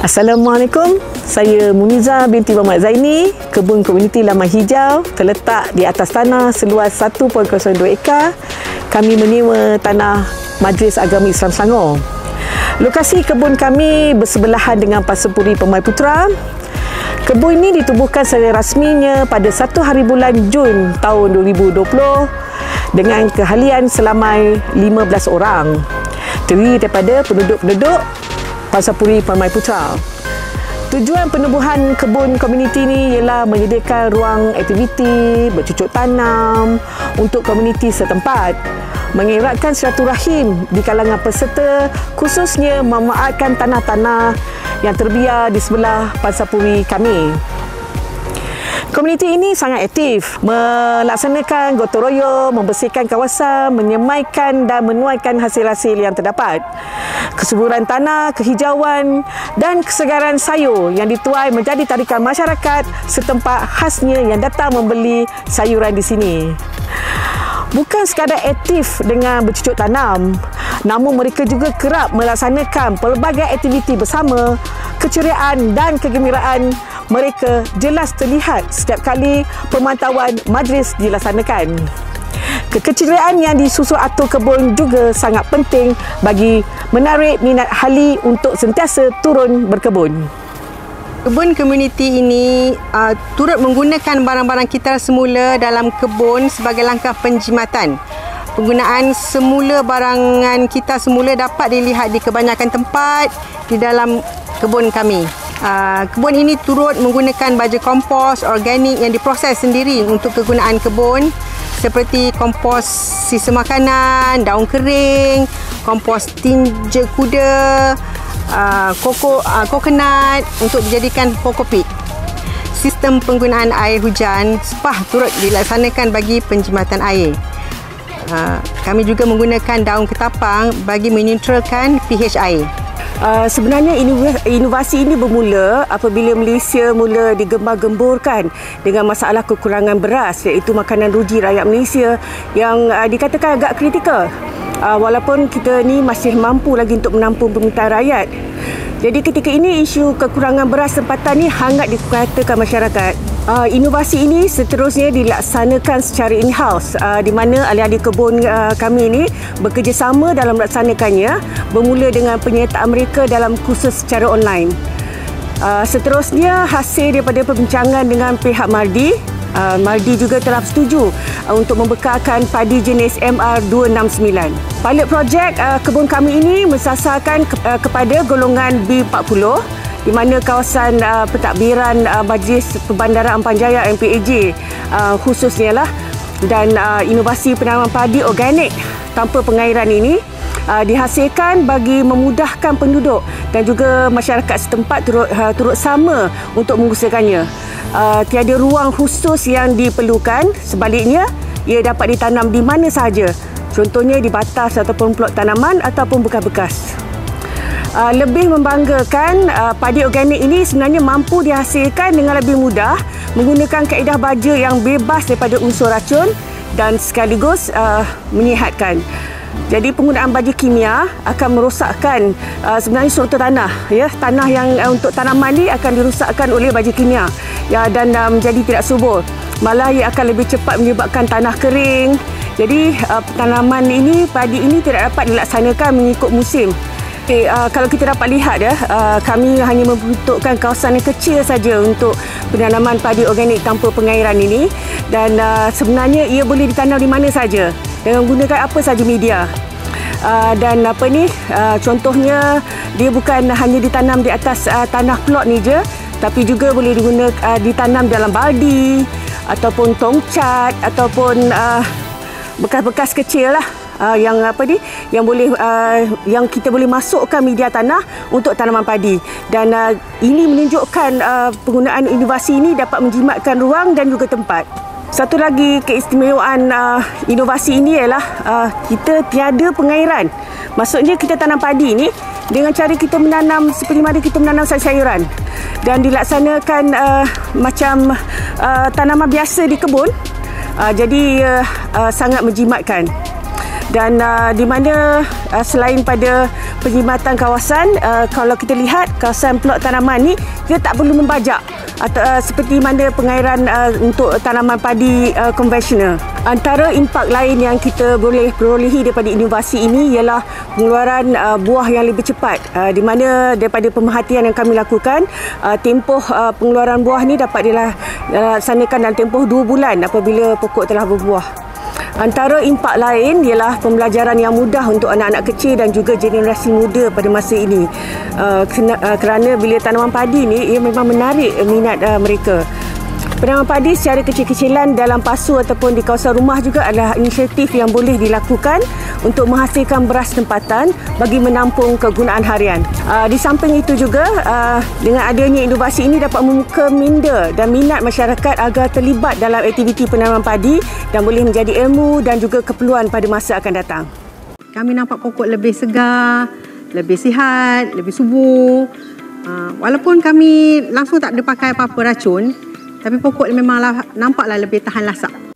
Assalamualaikum. Saya Muniza binti Muhammad Zaini. Kebun komuniti Laman Hijau terletak di atas tanah seluas 1.02 ekar. Kami menyewa tanah Majlis Agama Islam Selangor. Lokasi kebun kami bersebelahan dengan Pasir Pemai Putra. Kebun ini ditubuhkan secara rasminya pada 1 hari bulan Jun tahun 2020 dengan kehalian selamai 15 orang. Terdiri daripada penduduk-penduduk Pasapuri Permai Putra. Tujuan penubuhan kebun komuniti ini ialah menyediakan ruang aktiviti, bercucuk tanam untuk komuniti setempat, mengeratkan silaturahim di kalangan peserta khususnya memanfaatkan tanah-tanah yang terbiar di sebelah Pasapuri kami. Komuniti ini sangat aktif melaksanakan gotong royong, membersihkan kawasan, menyemaikan dan menuaikan hasil-hasil yang terdapat. Kesuburan tanah, kehijauan dan kesegaran sayur yang dituai menjadi tarikan masyarakat setempat khasnya yang datang membeli sayuran di sini. Bukan sekadar aktif dengan bercucuk tanam, namun mereka juga kerap melaksanakan pelbagai aktiviti bersama, keceriaan dan kegembiraan mereka jelas terlihat setiap kali pemantauan majlis dilaksanakan. Kekeceriaan yang disusul atur kebun juga sangat penting bagi menarik minat hali untuk sentiasa turun berkebun. Kebun komuniti ini uh, turut menggunakan barang-barang kita semula dalam kebun sebagai langkah penjimatan. Penggunaan semula barangan kita semula dapat dilihat di kebanyakan tempat di dalam kebun kami. Uh, kebun ini turut menggunakan baja kompos organik yang diproses sendiri untuk kegunaan kebun seperti kompos sisa makanan, daun kering, kompos tinja kuda, uh, koko, uh, coconut untuk dijadikan kokopit. Sistem penggunaan air hujan sepah turut dilaksanakan bagi penjimatan air. Uh, kami juga menggunakan daun ketapang bagi menetralkan pH air. Uh, sebenarnya inovasi ini bermula apabila Malaysia mula digembar-gemburkan dengan masalah kekurangan beras iaitu makanan ruji rakyat Malaysia yang uh, dikatakan agak kritikal. Uh, walaupun kita ni masih mampu lagi untuk menampung permintaan rakyat. Jadi ketika ini isu kekurangan beras tempatan ni hangat dikatakan masyarakat. Uh, inovasi ini seterusnya dilaksanakan secara in-house uh, di mana ahli-ahli kebun uh, kami ini bekerjasama dalam melaksanakannya bermula dengan penyertaan mereka dalam kursus secara online. Uh, seterusnya hasil daripada perbincangan dengan pihak Mardi Uh, Mardi juga telah setuju uh, untuk membekalkan padi jenis MR269. Pilot projek uh, kebun kami ini mensasarkan ke, kepada golongan B40 di mana kawasan pentadbiran Majlis Perbandaran Ampang Jaya MPAJ khususnya lah dan inovasi penanaman padi organik tanpa pengairan ini dihasilkan bagi memudahkan penduduk dan juga masyarakat setempat turut, turut sama untuk mengusahakannya. Uh, tiada ruang khusus yang diperlukan. Sebaliknya ia dapat ditanam di mana sahaja. Contohnya di batas ataupun plot tanaman ataupun bekas-bekas uh, lebih membanggakan uh, padi organik ini sebenarnya mampu dihasilkan dengan lebih mudah menggunakan kaedah baja yang bebas daripada unsur racun dan sekaligus uh, menyihatkan. Jadi penggunaan baja kimia akan merosakkan uh, sebenarnya struktur tanah ya tanah yang uh, untuk tanaman ini akan dirosakkan oleh baja kimia ya dan uh, menjadi tidak subur. Malah ia akan lebih cepat menyebabkan tanah kering. Jadi uh, tanaman ini padi ini tidak dapat dilaksanakan mengikut musim. Okay, uh, kalau kita dapat lihat ya, uh, kami hanya membentukkan kawasan yang kecil saja untuk penanaman padi organik tanpa pengairan ini dan uh, sebenarnya ia boleh ditanam di mana saja dengan menggunakan apa saja media. Uh, dan apa ni uh, contohnya dia bukan hanya ditanam di atas uh, tanah plot ni je tapi juga boleh digunakan uh, ditanam dalam baldi ataupun tongcat ataupun uh, bekas-bekas kecil lah uh, yang apa ni yang boleh uh, yang kita boleh masukkan media tanah untuk tanaman padi dan uh, ini menunjukkan uh, penggunaan inovasi ini dapat menjimatkan ruang dan juga tempat. Satu lagi keistimewaan uh, inovasi ini ialah uh, kita tiada pengairan. Maksudnya kita tanam padi ini dengan cara kita menanam seperti mana kita menanam sayur-sayuran dan dilaksanakan uh, macam uh, tanaman biasa di kebun. Uh, jadi uh, uh, sangat menjimatkan dan uh, di mana uh, selain pada penjimatan kawasan uh, kalau kita lihat kawasan plot tanaman ni kita tak perlu membajak atau uh, seperti mana pengairan uh, untuk tanaman padi uh, konvensional. Antara impak lain yang kita boleh perolehi daripada inovasi ini ialah pengeluaran uh, buah yang lebih cepat uh, di mana daripada pemerhatian yang kami lakukan uh, tempoh uh, pengeluaran buah ni dapat dilaksanakan dalam tempoh 2 bulan apabila pokok telah berbuah. Antara impak lain ialah pembelajaran yang mudah untuk anak-anak kecil dan juga generasi muda pada masa ini. Uh, uh, kerana bila tanaman padi ni ia memang menarik minat uh, mereka. Penanaman padi secara kecil-kecilan dalam pasu ataupun di kawasan rumah juga adalah inisiatif yang boleh dilakukan untuk menghasilkan beras tempatan bagi menampung kegunaan harian. Uh, di samping itu juga uh, dengan adanya inovasi ini dapat membuka minda dan minat masyarakat agar terlibat dalam aktiviti penanaman padi dan boleh menjadi ilmu dan juga keperluan pada masa akan datang. Kami nampak pokok lebih segar, lebih sihat, lebih subur. Uh, walaupun kami langsung tak ada pakai apa-apa racun, tapi pokok memanglah nampaklah lebih tahan lasak.